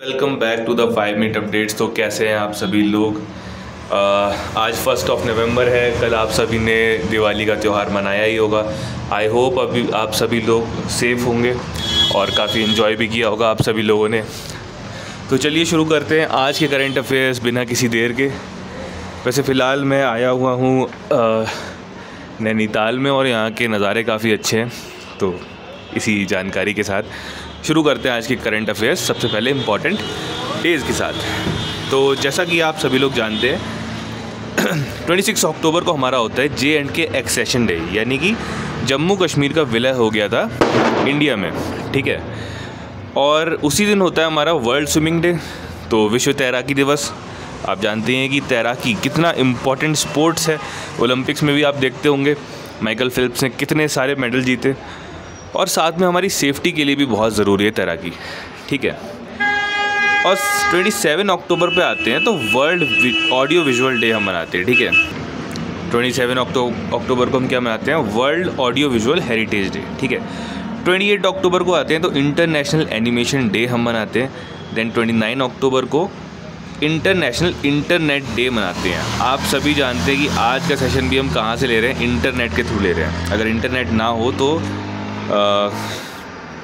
Welcome back to the five minute updates तो कैसे हैं आप सभी लोग? आज फ़र्स्ट ऑफ़ नवंबर है। कल आप सभी ने दिवाली का त्यौहार मनाया ही होगा। आई होप अभी आप सभी लोग सेफ़ होंगे और काफ़ी इन्जॉय भी किया होगा आप सभी लोगों ने। तो चलिए शुरू करते हैं आज के करंट अफेयर्स बिना किसी देर के। वैसे फ़िलहाल मैं आया हुआ हूँ नैनीताल में और यहाँ के नज़ारे काफ़ी अच्छे हैं। तो इसी जानकारी के साथ शुरू करते हैं आज के करंट अफेयर्स सबसे पहले इंपॉर्टेंट डेज़ के साथ। तो जैसा कि आप सभी लोग जानते हैं ट्वेंटी सिक्स अक्टूबर को हमारा होता है J and K accession day यानी कि जम्मू कश्मीर का विलय हो गया था इंडिया में, ठीक है? और उसी दिन होता है हमारा वर्ल्ड स्विमिंग डे तो विश्व तैराकी दिवस। आप जानते हैं कि तैराकी कितना इम्पोर्टेंट स्पोर्ट्स है। ओलंपिक्स में भी आप देखते होंगे माइकल फिलिप्स ने कितने सारे मेडल जीते। और साथ में हमारी सेफ्टी के लिए भी बहुत ज़रूरी है तैराकी। ठीक है? और ट्वेंटी सेवन अक्टूबर पे आते हैं तो वर्ल्ड ऑडियो विजुअल डे हम मनाते हैं, ठीक है? ट्वेंटी सेवन अक्टूबर को हम क्या मनाते हैं? World audio visual heritage day ठीक है? ट्वेंटी एट अक्टूबर को आते हैं तो इंटरनेशनल एनिमेशन डे हम मनाते हैं देन ट्वेंटी नाइन अक्टूबर को इंटरनेशनल इंटरनेट डे मनाते हैं। आप सभी जानते हैं कि आज का सेशन भी हम कहाँ से ले रहे हैं? इंटरनेट के थ्रू ले रहे हैं। अगर इंटरनेट ना हो तो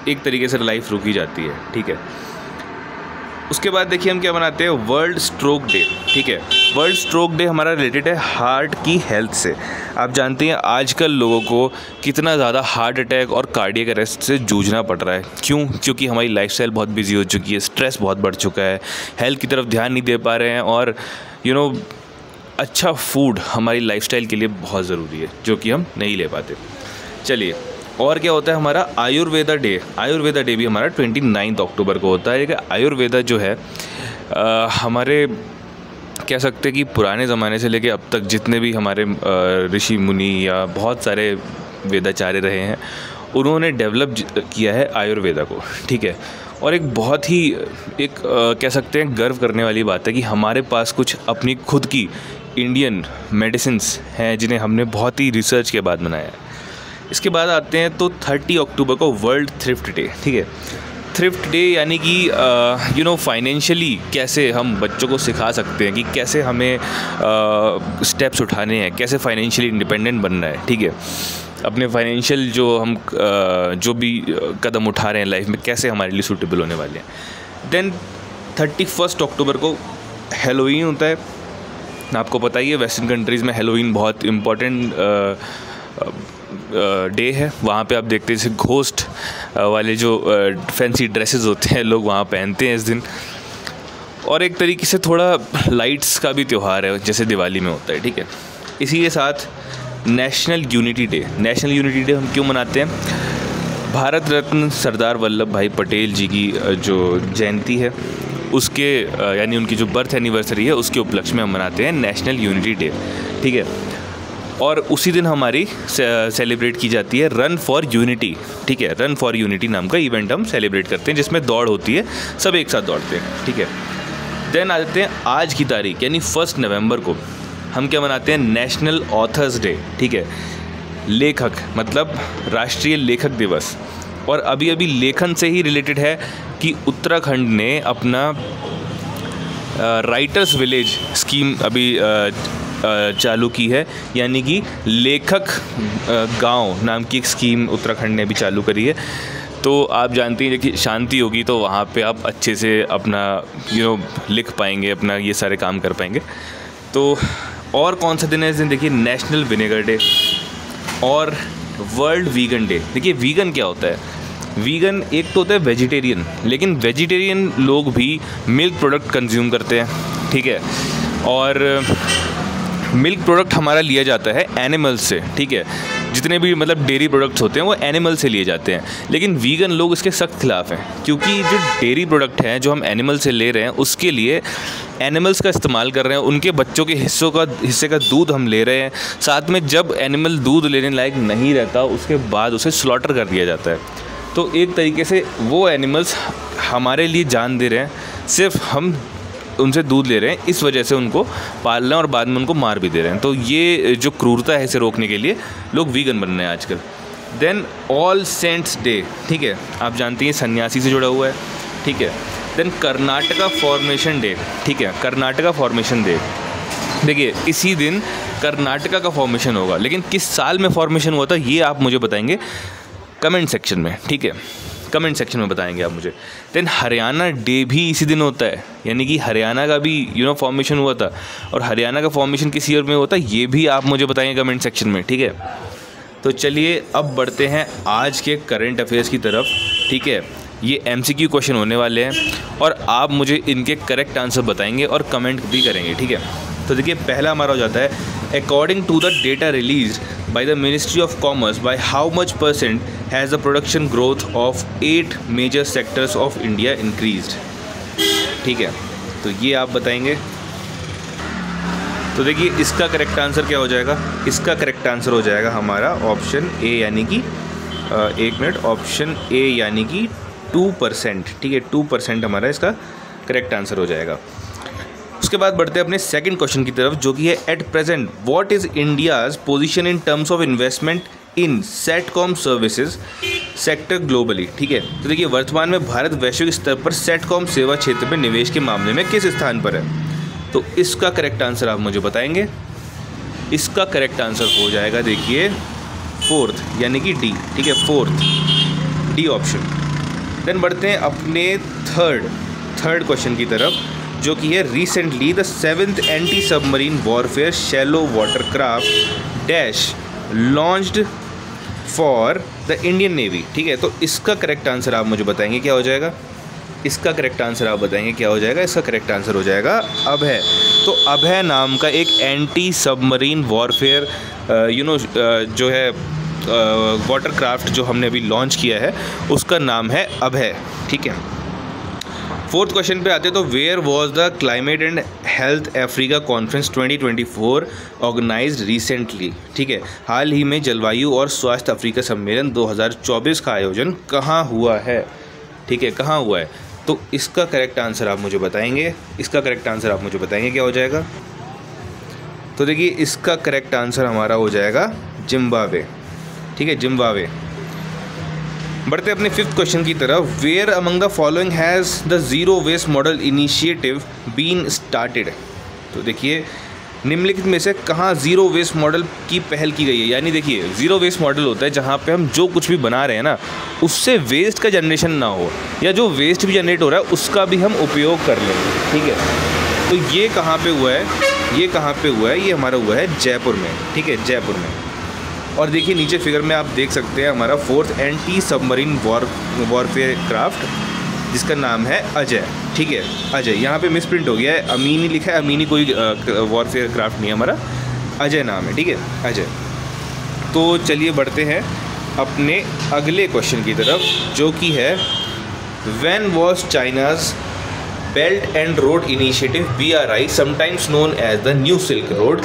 एक तरीके से लाइफ रुकी जाती है ठीक है? उसके बाद देखिए हम क्या बनाते हैं वर्ल्ड स्ट्रोक डे ठीक है? वर्ल्ड स्ट्रोक डे हमारा रिलेटेड है हार्ट की हेल्थ से। आप जानते हैं आजकल लोगों को कितना ज़्यादा हार्ट अटैक और कार्डियक अरेस्ट से जूझना पड़ रहा है। क्यों? क्योंकि हमारी लाइफस्टाइल बहुत बिज़ी हो चुकी है स्ट्रेस बहुत बढ़ चुका है हेल्थ की तरफ़ ध्यान नहीं दे पा रहे हैं और यू you नो know, अच्छा फ़ूड हमारी लाइफस्टाइल के लिए बहुत ज़रूरी है जो कि हम नहीं ले पाते। चलिए और क्या होता है हमारा आयुर्वेदा डे आयुर्वेदा डे भी हमारा ट्वेंटी नाइन्थ अक्टूबर को होता है आयुर्वेदा जो है आ, हमारे कह सकते हैं कि पुराने ज़माने से लेके अब तक जितने भी हमारे ऋषि मुनि या बहुत सारे वेदाचार्य रहे हैं उन्होंने डेवलप किया है आयुर्वेदा को ठीक है? और एक बहुत ही एक आ, कह सकते हैं गर्व करने वाली बात है कि हमारे पास कुछ अपनी खुद की इंडियन मेडिसिन हैं जिन्हें हमने बहुत ही रिसर्च के बाद बनाया है। इसके बाद आते हैं तो थर्टी अक्टूबर को वर्ल्ड थ्रिफ्ट डे ठीक है? थ्रिफ्ट डे यानी कि यू नो फाइनेंशियली कैसे हम बच्चों को सिखा सकते हैं कि कैसे हमें स्टेप्स uh, उठाने हैं कैसे फाइनेंशियली इंडिपेंडेंट बनना है ठीक है? अपने फाइनेंशियल जो हम uh, जो भी कदम उठा रहे हैं लाइफ में कैसे हमारे लिए सूटेबल होने वाले हैं? देन थर्टी फ़र्स्ट अक्टूबर को हेलोइन होता है। आपको पता ही है वेस्टर्न कंट्रीज़ में हेलोइन बहुत इम्पोर्टेंट डे है, वहाँ पे आप देखते हैं जैसे घोस्ट वाले जो फैंसी ड्रेसेस होते हैं, लोग वहाँ पहनते हैं इस दिन। और एक तरीके से थोड़ा लाइट्स का भी त्यौहार है, जैसे दिवाली में होता है, ठीक है। इसी के साथ national unity day national unity day हम क्यों मनाते हैं? भारत रत्न सरदार वल्लभ भाई पटेल जी की जो जयंती है, उसके यानी उनकी जो बर्थ एनिवर्सरी है, उसके उपलक्ष्य में हम मनाते हैं नेशनल यूनिटी डे ठीक है। और उसी दिन हमारी सेलिब्रेट की जाती है रन फॉर यूनिटी ठीक है रन फॉर यूनिटी नाम का इवेंट हम सेलिब्रेट करते हैं, जिसमें दौड़ होती है, सब एक साथ दौड़ते हैं। ठीक है? देन आ जाते हैं आज की तारीख, यानी फ़र्स्ट नवंबर को। हम क्या मनाते हैं? नेशनल ऑथर्स डे ठीक है? लेखक मतलब राष्ट्रीय लेखक दिवस। और अभी अभी लेखन से ही रिलेटेड है कि उत्तराखंड ने अपना राइटर्स विलेज स्कीम अभी चालू की है। यानी कि लेखक गाँव नाम की एक स्कीम उत्तराखंड ने भी चालू करी है। तो आप जानती हैं कि शांति होगी तो वहाँ पे आप अच्छे से अपना यू नो लिख पाएँगे, अपना ये सारे काम कर पाएँगे। तो और कौन सा दिन है इस दिन? देखिए नेशनल विनेगर डे और वर्ल्ड वीगन डे देखिए वीगन क्या होता है? वीगन एक तो होता है वेजिटेरियन लेकिन वेजिटेरियन लोग भी मिल्क प्रोडक्ट कंज्यूम करते हैं, ठीक है? और मिल्क प्रोडक्ट हमारा लिया जाता है एनिमल्स से, ठीक है? जितने भी मतलब डेयरी प्रोडक्ट्स होते हैं, वो एनिमल से लिए जाते हैं। लेकिन वीगन लोग इसके सख्त खिलाफ हैं, क्योंकि जो डेयरी प्रोडक्ट हैं, जो हम एनिमल से ले रहे हैं, उसके लिए एनिमल्स का इस्तेमाल कर रहे हैं। उनके बच्चों के हिस्सों का, हिस्से का दूध हम ले रहे हैं। साथ में जब एनिमल दूध लेने लायक नहीं रहता, उसके बाद उसे स्लॉटर कर दिया जाता है। तो एक तरीके से वो एनिमल्स हमारे लिए जान दे रहे हैं। सिर्फ़ हम उनसे दूध ले रहे हैं, इस वजह से उनको पाल रहे हैं और बाद में उनको मार भी दे रहे हैं। तो ये जो क्रूरता है इसे रोकने के लिए लोग वीगन बन रहे हैं आजकल। देन ऑल सेंट्स डे ठीक है? आप जानती हैं, सन्यासी से जुड़ा हुआ है, ठीक है? देन कर्नाटका फॉर्मेशन डे ठीक है? कर्नाटका फॉर्मेशन डे देखिए, इसी दिन कर्नाटका का फॉर्मेशन होगा। लेकिन किस साल में फॉर्मेशन हुआ था, ये आप मुझे बताएँगे कमेंट सेक्शन में, ठीक है? कमेंट सेक्शन में बताएँगे आप मुझे। देन हरियाणा डे भी इसी दिन होता है। यानी कि हरियाणा का भी यू नो फॉर्मेशन हुआ था। और हरियाणा का फॉर्मेशन किस ईयर में होता है, ये भी आप मुझे बताएँगे कमेंट सेक्शन में, ठीक है? तो चलिए, अब बढ़ते हैं आज के करंट अफेयर्स की तरफ़, ठीक है? ये एमसीक्यू क्वेश्चन होने वाले हैं। और आप मुझे इनके करेक्ट आंसर बताएँगे और कमेंट भी करेंगे, ठीक है? तो देखिए, पहला हमारा हो जाता है according to the data release by the ministry of commerce by how much percent has the production growth of eight major sectors of India increase ठीक है तो ये आप बताएँगे। तो देखिए, इसका करेक्ट आंसर क्या हो जाएगा? इसका करेक्ट आंसर हो जाएगा हमारा ऑप्शन ए यानी कि एक मिनट ऑप्शन ए यानी कि टू परसेंट ठीक है टू परसेंट हमारा इसका करेक्ट आंसर हो जाएगा। उसके बाद बढ़ते हैं अपने सेकंड क्वेश्चन की तरफ़, जो कि है at present what is India's position in terms of investment in satcom services sector globally ठीक है? तो देखिए, वर्तमान में भारत वैश्विक स्तर पर सेटकॉम सेवा क्षेत्र में निवेश के मामले में किस स्थान पर है? तो इसका करेक्ट आंसर आप मुझे बताएँगे। इसका करेक्ट आंसर हो जाएगा, देखिए फोर्थ यानी कि डी ठीक है फोर्थ डी ऑप्शन देन बढ़ते हैं अपने थर्ड थर्ड क्वेश्चन की तरफ़। जो कि है recently the seventh anti submarine warfare shallow water craft dash launched for the Indian navy ठीक है तो इसका करेक्ट आंसर आप मुझे बताएँगे क्या हो जाएगा? इसका करेक्ट आंसर आप बताएँगे क्या हो जाएगा? इसका करेक्ट आंसर हो जाएगा अभय। तो अभय नाम का एक anti submarine warfare you know जो है वाटर क्राफ्ट जो हमने अभी लॉन्च किया है, उसका नाम है अभय। ठीक है? फोर्थ क्वेश्चन पे आते हैं तो where was the climate and health Africa conference 2024 organised recently ठीक है, हाल ही में जलवायु और स्वास्थ्य अफ्रीका सम्मेलन 2024 का आयोजन कहाँ हुआ है? ठीक है, कहाँ हुआ है? तो इसका करेक्ट आंसर आप मुझे बताएँगे। इसका करेक्ट आंसर आप मुझे बताएँगे क्या हो जाएगा? तो देखिए, इसका करेक्ट आंसर हमारा हो जाएगा जिम्बावे ठीक है जिम्बावे बढ़ते अपने फिफ्थ क्वेश्चन की तरफ़। Where among the following has the zero waste model initiative been started तो देखिए, निम्नलिखित में से कहाँ ज़ीरो वेस्ट मॉडल की पहल की गई है? यानी देखिए ज़ीरो वेस्ट मॉडल होता है जहाँ पे हम जो कुछ भी बना रहे हैं ना, उससे वेस्ट का जनरेशन ना हो, या जो वेस्ट भी जनरेट हो रहा है, उसका भी हम उपयोग कर लें। ठीक है? तो ये कहाँ पे हुआ है? ये कहाँ पे हुआ है? ये हमारा हुआ है जयपुर में। ठीक है? जयपुर में। और देखिए, नीचे फिगर में आप देख सकते हैं हमारा fourth anti submarine war, warfare craft, जिसका नाम है अजय। ठीक है, अजय। यहाँ पे मिस प्रिंट हो गया है। अमीनी लिखा है, अमीनी कोई वॉरफेयर क्राफ्ट नहीं है हमारा। अजय नाम है, ठीक है? अजय। तो चलिए बढ़ते हैं अपने अगले क्वेश्चन की तरफ़, जो कि है when was China's belt and road initiative B R I sometimes known as the new silk road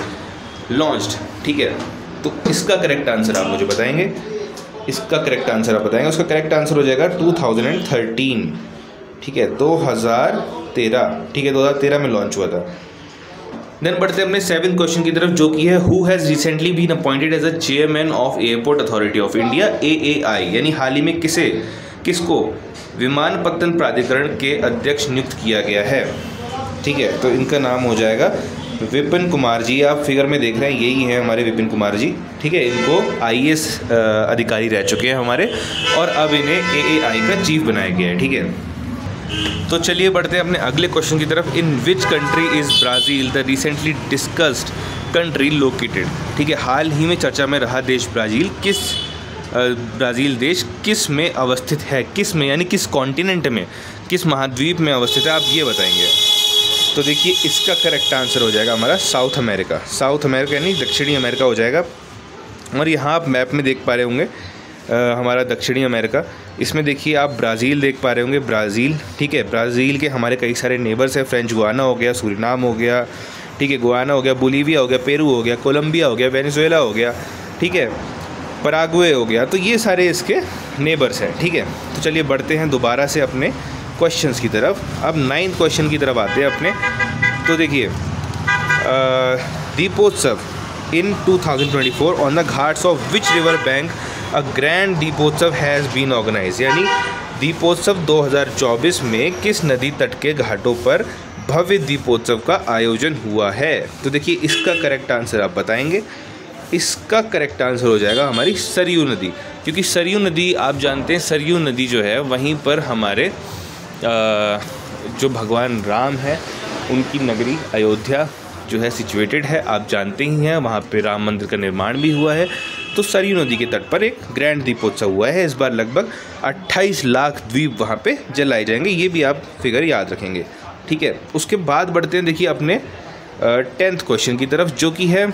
launched ठीक है? तो इसका करेक्ट आंसर आप मुझे बताएँगे? इसका करेक्ट आंसर आप बताएँगे। उसका करेक्ट आंसर हो जाएगा 2013 ठीक है 2013 ठीक है 2013 में लॉन्च हुआ था। देन बढ़ते अपने सेवन क्वेश्चन की तरफ़, जो कि है who has recently been appointed as a chairman of airport authority of India A A I यानी हाल ही में किसे, किसको विमानपत्तन प्राधिकरण के अध्यक्ष नियुक्त किया गया है? ठीक है तो इनका नाम हो जाएगा विपिन कुमार जी, आप फिगर में देख रहे हैं, यही हैं हमारे विपिन कुमार जी। ठीक है, इनको आईएएस अधिकारी रह चुके हैं हमारे, और अब इन्हें एएआई का चीफ बनाया गया है, ठीक है। तो चलिए बढ़ते हैं अपने अगले क्वेश्चन की तरफ़। In which country is Brazil the recently discussed country located ठीक है, हाल ही में चर्चा में रहा देश ब्राज़ील, किस ब्राज़ील देश किसमें अवस्थित है? किसमें, यानी किस कॉन्टिनेंट में, किस महाद्वीप में अवस्थित है? आप ये बताएँगे। तो देखिए इसका करेक्ट आंसर हो जाएगा हमारा साउथ अमेरिका साउथ अमेरिका यानी दक्षिणी अमेरिका हो जाएगा। और यहाँ आप मैप में देख पा रहे होंगे हमारा दक्षिणी अमेरिका इसमें देखिए आप ब्राज़ील देख पा रहे होंगे। ब्राज़ील ठीक है? ब्राज़ील के हमारे कई सारे नेबर्स हैं। फ्रेंच गुआना हो गया सूरीनाम हो गया, ठीक है? गुआना हो गया बोलीविया हो गया पेरू हो गया कोलम्बिया हो गया वेनेजुएला हो गया, ठीक है? परागवे हो गया। तो ये सारे इसके नेबर्स हैं, ठीक है? तो चलिए बढ़ते हैं दोबारा से अपने क्वेश्चंस की तरफ़। अब नाइन्थ क्वेश्चन की तरफ़ आते हैं अपने। तो देखिए Deepotsav in 2024 on the ghats of which river bank a grand Deepotsav has been organise यानी दीपोत्सव 2024 में किस नदी तट के घाटों पर भव्य दीपोत्सव का आयोजन हुआ है? तो देखिए, इसका करेक्ट आंसर आप बताएँगे। इसका करेक्ट आंसर हो जाएगा हमारी सरयू नदी। क्योंकि सरयू नदी, आप जानते हैं, सरयू नदी जो है, वहीं पर हमारे जो भगवान राम है, उनकी नगरी अयोध्या जो है सिचुएटेड है, आप जानते ही हैं, वहाँ पे राम मंदिर का निर्माण भी हुआ है। तो सरयू नदी के तट पर एक ग्रैंड दीपोत्सव हुआ है। इस बार लगभग 28 लाख द्वीप वहाँ पे जलाए जाएँगे, ये भी आप फिगर याद रखेंगे। ठीक है, उसके बाद बढ़ते हैं, देखिए अपने टेंथ क्वेश्चन की तरफ़, जो कि है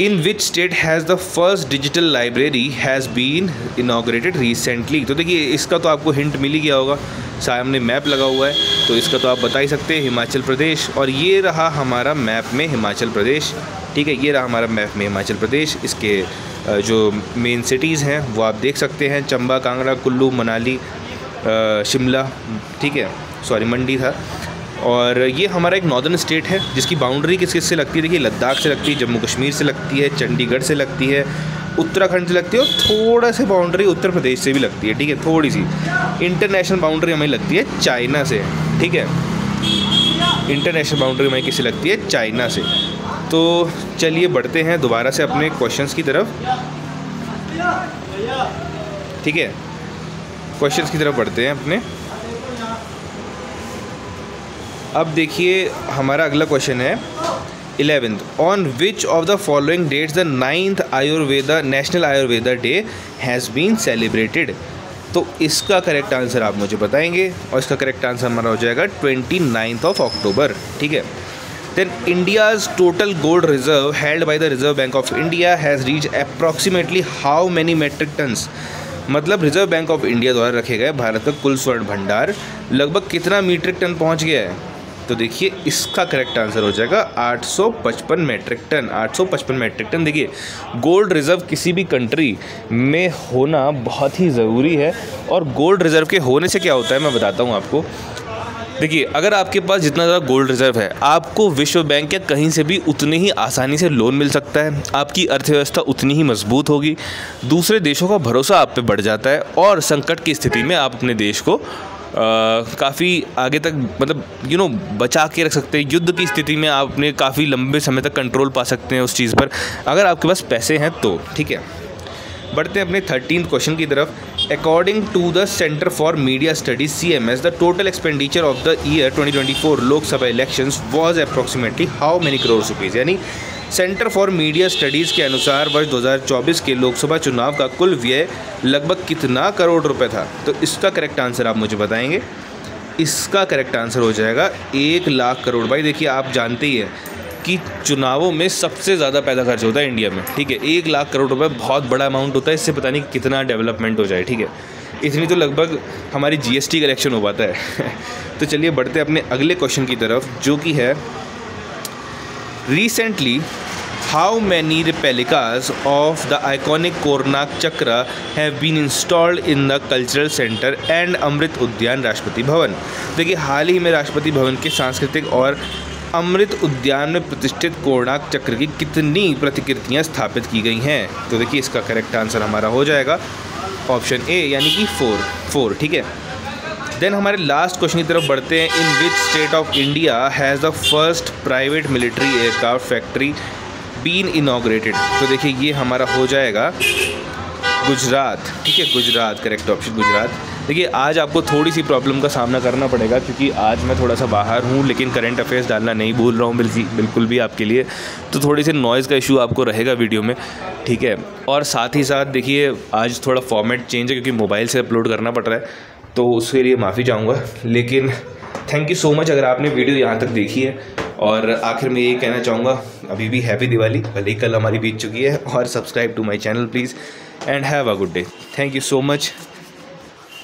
in which state has the first digital library has been inaugurated recently तो देखिए, इसका तो आपको हिंट मिल ही गया होगा। सामने मैप लगा हुआ है तो इसका तो आप बता ही सकते हैं, हिमाचल प्रदेश। और ये रहा हमारा मैप में हिमाचल प्रदेश। ठीक है, ये रहा हमारा मैप में हिमाचल प्रदेश। इसके जो मेन सिटीज़ हैं, वो आप देख सकते हैं। चंबा, कांगड़ा, कुल्लू, मनाली शिमला। ठीक है सॉरी मंडी था। और ये हमारा एक नॉर्दर्न स्टेट है, जिसकी बाउंड्री किस किस से लगती है? देखिए, लद्दाख से लगती है, जम्मू कश्मीर से लगती है, चंडीगढ़ से लगती है, उत्तराखंड से लगती है और थोड़ा सा बाउंड्री उत्तर प्रदेश से भी लगती है, ठीक है? थोड़ी सी। इंटरनेशनल बाउंड्री हमें लगती है चाइना से, ठीक है? इंटरनेशनल बाउंड्री हमें किससे लगती है? चाइना से। तो चलिए बढ़ते हैं दोबारा से अपने क्वेश्चंस की तरफ़। ठीक है? क्वेश्चंस की तरफ़ बढ़ते हैं अपने। अब देखिए हमारा अगला क्वेश्चन है eleventh on which of the following dates the ninth Ayurveda national Ayurveda day has been celebrated तो इसका करेक्ट आंसर आप मुझे बताएँगे और इसका करेक्ट आंसर हमारा हो जाएगा ट्वेंटी नाइन्थ ऑफ़ अक्टूबर ठीक है? Then India's total gold reserve held by the reserve bank of India has reach approximately how many metric tons मतलब रिज़र्व बैंक ऑफ़ इंडिया द्वारा रखे गए भारत का कुल स्वर्ण भंडार लगभग कितना मीट्रिक टन पहुँच गया है? तो देखिए, इसका करेक्ट आंसर हो जाएगा 855 मेट्रिक टन 855 मेट्रिक टन देखिए गोल्ड रिज़र्व किसी भी कंट्री में होना बहुत ही ज़रूरी है। और गोल्ड रिज़र्व के होने से क्या होता है, मैं बताता हूँ आपको। देखिए, अगर आपके पास जितना ज़्यादा गोल्ड रिज़र्व है, आपको विश्व बैंक या कहीं से भी उतनी ही आसानी से लोन मिल सकता है। आपकी अर्थव्यवस्था उतनी ही मज़बूत होगी। दूसरे देशों का भरोसा आप पे बढ़ जाता है और संकट की स्थिति में आप अपने देश को काफ़ी आगे तक मतलब यू नो बचा के रख सकते हैं। युद्ध की स्थिति में आप अपने काफ़ी लंबे समय तक कंट्रोल पा सकते हैं उस चीज़ पर। अगर आपके पास पैसे हैं तो ठीक है? बढ़ते हैं अपने थर्टीन क्वेश्चन की तरफ़। According to the centre for media studies C M S the total expenditure of the year 2024 Lok Sabha elections was approximately how many crore rupees यानी सेंटर फॉर मीडिया स्टडीज़ के अनुसार वर्ष 2024 के लोकसभा चुनाव का कुल व्यय लगभग कितना करोड़ रुपए था? तो इसका करेक्ट आंसर आप मुझे बताएँगे। इसका करेक्ट आंसर हो जाएगा एक लाख करोड़। भाई देखिए, आप जानते ही हैं कि चुनावों में सबसे ज़्यादा पैदा खर्च होता है इंडिया में, ठीक है? एक लाख करोड़ रुपए बहुत बड़ा अमाउंट होता है, इससे पता नहीं कितना डेवलपमेंट हो जाए, ठीक है? इतनी तो लगभग हमारी जीएसटी कलेक्शन हो पाता है। तो चलिए बढ़ते अपने अगले क्वेश्चन की तरफ़, जो कि है Recently, how many replicas of the iconic Kornak Chakra have been installed in the cultural center and अमृत उद्यान राष्ट्रपति भवन देखिए हाल ही में राष्ट्रपति भवन के सांस्कृतिक और अमृत उद्यान में प्रतिष्ठित कोर्णाक चक्र की कितनी प्रतिकृतियाँ स्थापित की गई हैं? तो देखिए इसका करेक्ट आंसर हमारा हो जाएगा ऑप्शन ए यानी कि फोर फोर ठीक है? देन हमारे लास्ट क्वेश्चन की तरफ़ बढ़ते हैं। In which state of India has the first private military aircraft factory been inaugurated तो देखिए, ये हमारा हो जाएगा गुजरात। ठीक है, गुजरात करेक्ट ऑप्शन गुजरात। देखिए, आज आपको थोड़ी सी प्रॉब्लम का सामना करना पड़ेगा, क्योंकि आज मैं थोड़ा सा बाहर हूँ, लेकिन करंट अफेयर्स डालना नहीं भूल रहा हूँ बिल्कुल भी आपके लिए। तो थोड़ी सी नॉइज़ का इशू आपको रहेगा वीडियो में, ठीक है? और साथ ही साथ देखिए, आज थोड़ा फॉर्मेट चेंज है, क्योंकि मोबाइल से अपलोड करना पड़ रहा है। तो उसके लिए माफ़ी चाहूँगा। लेकिन थैंक यू सो मच अगर आपने वीडियो यहाँ तक देखी है। और आखिर में यही कहना चाहूँगा, अभी भी हैप्पी दिवाली। भले ही कल हमारी बीत चुकी है। और subscribe to my channel please and have a good day thank you so much